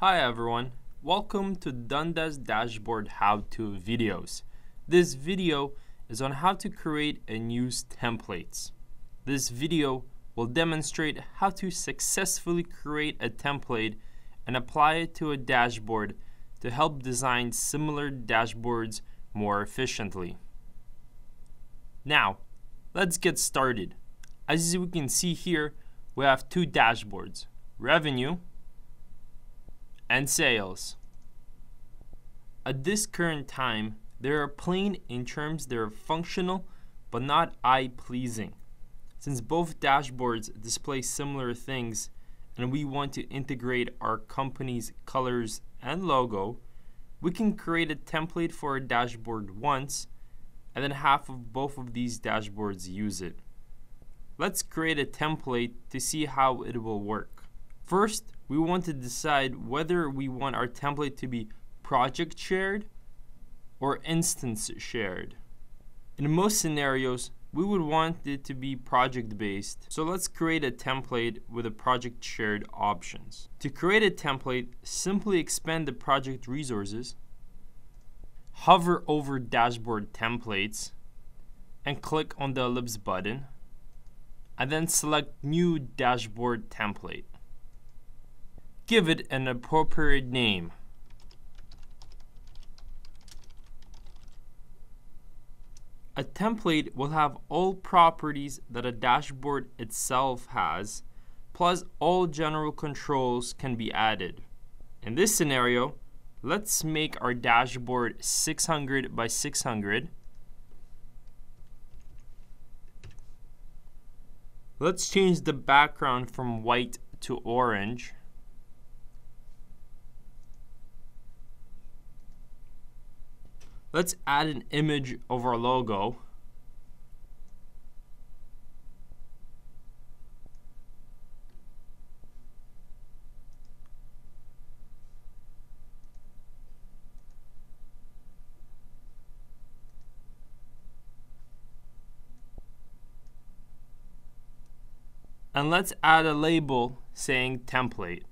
Hi everyone, welcome to Dundas Dashboard How-To videos. This video is on how to create and use templates. This video will demonstrate how to successfully create a template and apply it to a dashboard to help design similar dashboards more efficiently. Now, let's get started. As we can see here, we have two dashboards, revenue and sales. At this current time, they are plain in terms they are functional but not eye-pleasing. Since both dashboards display similar things and we want to integrate our company's colors and logo, we can create a template for a dashboard once and then half of both of these dashboards use it. Let's create a template to see how it will work. First, we want to decide whether we want our template to be project shared or instance shared. In most scenarios, we would want it to be project based. So let's create a template with the project shared options. To create a template, simply expand the project resources, hover over dashboard templates, and click on the ellipse button, and then select new dashboard template. Give it an appropriate name. A template will have all properties that a dashboard itself has, plus all general controls can be added. In this scenario, let's make our dashboard 600 by 600. Let's change the background from white to orange. Let's add an image of our logo. And let's add a label saying template.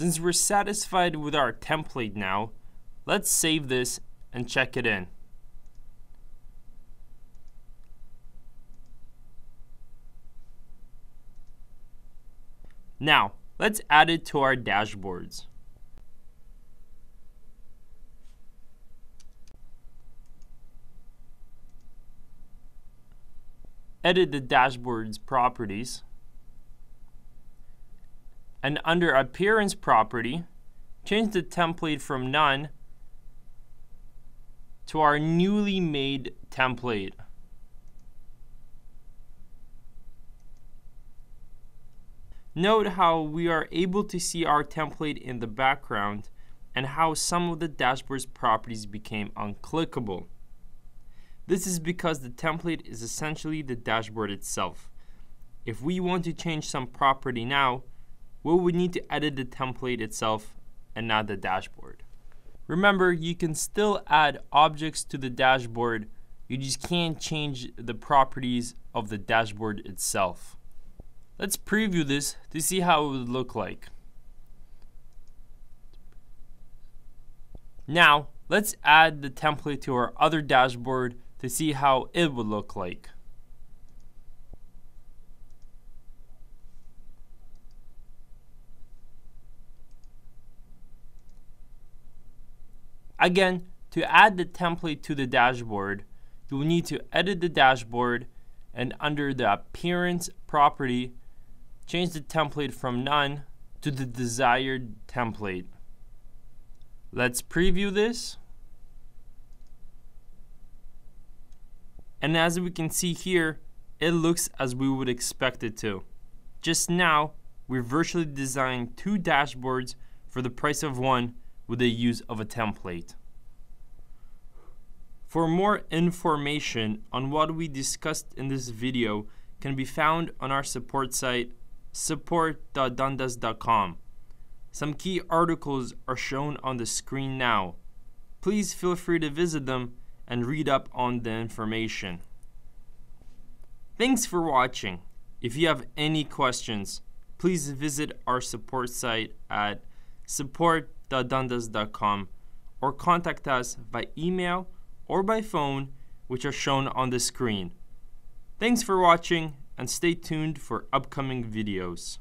Since we're satisfied with our template now, let's save this and check it in. Now, let's add it to our dashboards. Edit the dashboard's properties and under appearance property, change the template from none to our newly made template. Note how we are able to see our template in the background and how some of the dashboard's properties became unclickable. This is because the template is essentially the dashboard itself. If we want to change some property now, we would need to edit the template itself and not the dashboard. Remember, you can still add objects to the dashboard, you just can't change the properties of the dashboard itself. Let's preview this to see how it would look like. Now, let's add the template to our other dashboard to see how it would look like. Again, to add the template to the dashboard, you will need to edit the dashboard and under the appearance property, change the template from none to the desired template. Let's preview this. And as we can see here, it looks as we would expect it to. Just now, we virtually designed two dashboards for the price of one with the use of a template. For more information on what we discussed in this video can be found on our support site support.dundas.com. Some key articles are shown on the screen now. Please feel free to visit them and read up on the information. Thanks for watching. If you have any questions, please visit our support site at support.dundas.com or contact us by email or by phone, which are shown on the screen. Thanks for watching and stay tuned for upcoming videos.